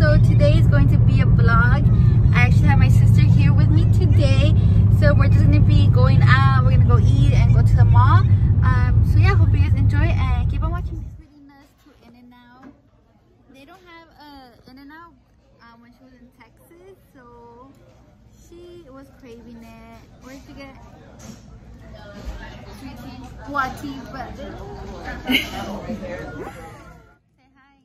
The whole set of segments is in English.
so today is going to be a vlog. I actually have my sister here with me today. So we're just gonna be going out. We're gonna go eat and go to the mall. Um so yeah hope you guys enjoy and keep on watching treating us to In-N-Out. They don't have a In-N-Out um, when she was in texas so she was craving it. Where did she get but Say hi.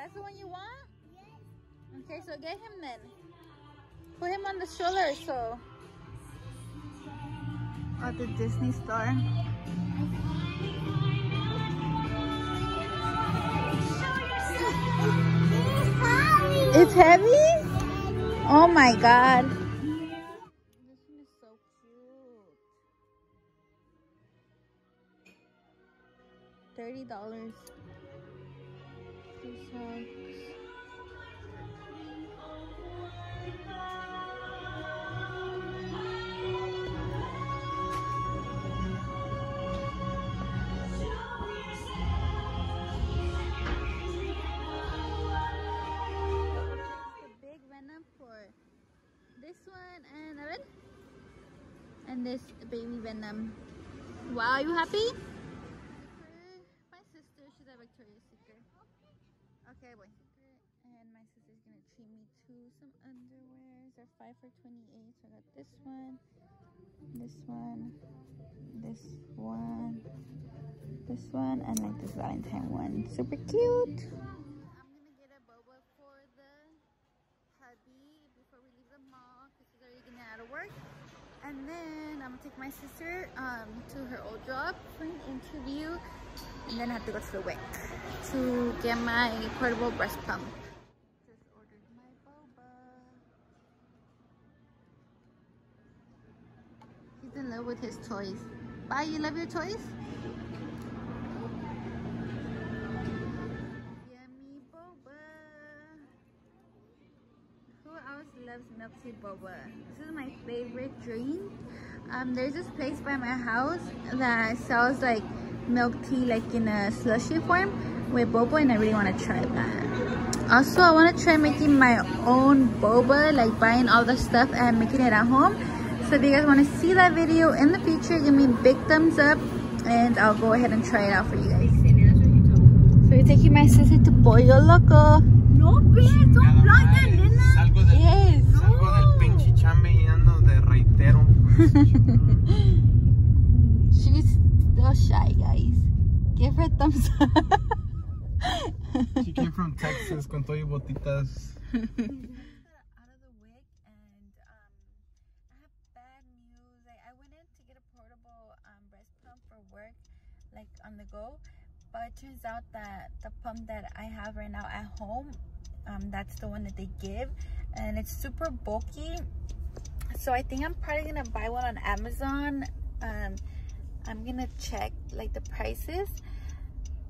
That's the one you want? Okay, so get him then. Put him on the stroller, so. At the Disney store. It's heavy? Oh my god. This one is so cute. Thirty dollars. Two socks. big venom for this one and a and this baby venom wow are you happy For my sister she's a victoria's secret okay boy and my sister's gonna treat me to some underwears they're five for 28 so i got this one this one this one this one and like this valentine one super cute I'm gonna get a boba for the hubby before we leave the mall because she's already getting out of work. And then I'm gonna take my sister um, to her old job for an interview. And then I have to go to the WIC to get my portable breast pump. Just ordered my boba. He's in love with his toys. Bye, you love your toys? Yummy boba. Who else loves tea boba? This is my favorite drink. Um, there's this place by my house that sells like milk tea like in a slushy form with boba and I really want to try that. Also, I want to try making my own boba, like buying all the stuff and making it at home. So if you guys want to see that video in the future, give me a big thumbs up and I'll go ahead and try it out for you guys. So we're taking my sister to Pollo Loco. No, bitch, don't block that, nena. Salgo del, Yes. salgo del pinche chambe y ando de reitero. She's still shy, guys. Give her a thumbs up. She came from Texas con todo y botitas. out of the WIC and um, I have bad news. I, I went in to get a portable um, breast pump for work, like on the go, but it turns out that the pump that I have right now at home, um, that's the one that they give, and it's super bulky. So I think I'm probably gonna buy one on Amazon. Um, I'm gonna check like the prices.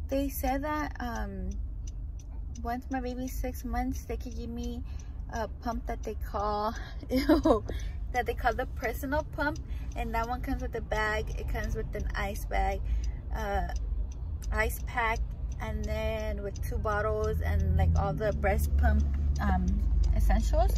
They said that um, once my baby's six months, they could give me a pump that they call that they call the personal pump, and that one comes with a bag. It comes with an ice bag, uh, ice pack, and then with two bottles and like all the breast pump um, essentials.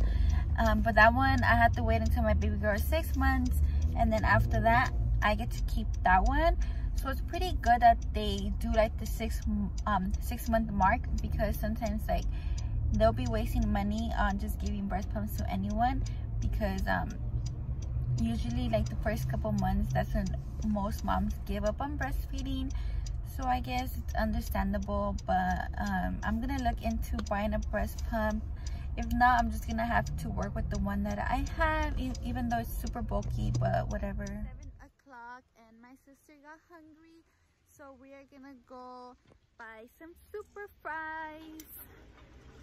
Um, but that one, I had to wait until my baby girl is six months, and then after that, I get to keep that one. So it's pretty good that they do like the six um six month mark because sometimes like they'll be wasting money on just giving breast pumps to anyone because um usually like the first couple months that's when most moms give up on breastfeeding. So i guess it's understandable but um i'm gonna look into buying a breast pump. If not i'm just gonna have to work with the one that i have even though it's super bulky but whatever. Seven o'clock and my sister got hungry so we are gonna go buy some super fries.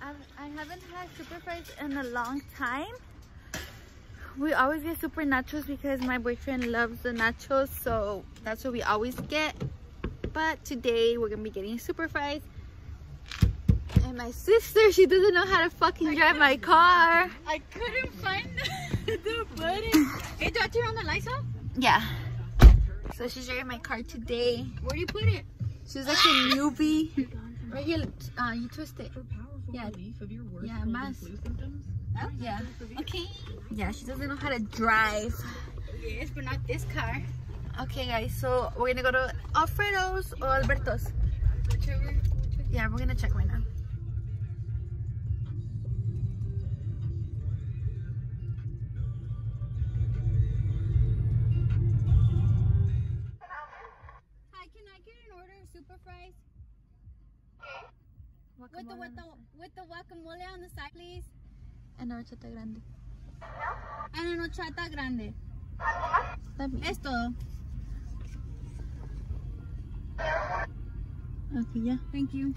I've, i haven't had super fries in a long time we always get super nachos because my boyfriend loves the nachos. So that's what we always get. But today we're gonna be getting super fries. And my sister, she doesn't know how to fucking drive my car. I couldn't find the, the button. hey, do I turn on the lights off? Yeah. So she's driving my car today. Where do you put it? She's like a newbie. Right here, uh, you twist it. Yeah. relief of your worst Yeah, cold and más. flu symptoms. Yeah. Okay. Yeah, she doesn't know how to drive. Yes, but not this car. Okay, guys, so we're gonna go to Alfredo's or Alberto's. Whichever. Yeah, we're gonna check right now. Hi, can I get an order of super fries with the with the with the guacamole on the side, please? And horchata grande. And an horchata grande. Bien. Es todo. Okay, yeah. Thank you.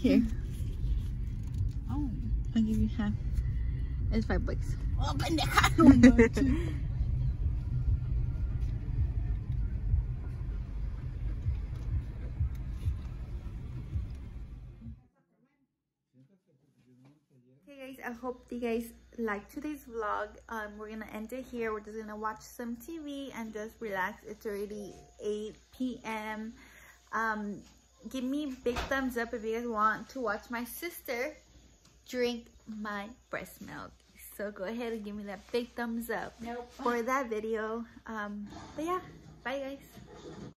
Here, Oh. I'll give you half. It's five bucks. Oh, pendeja. Okay guys, I hope you guys like today's vlog. Um, we're gonna end it here. We're just gonna watch some TV and just relax. It's already 8 p.m. Um, give me big thumbs up if you guys want to watch my sister drink my breast milk. So go ahead and give me that big thumbs up Nope. for that video. Um, but yeah, bye guys.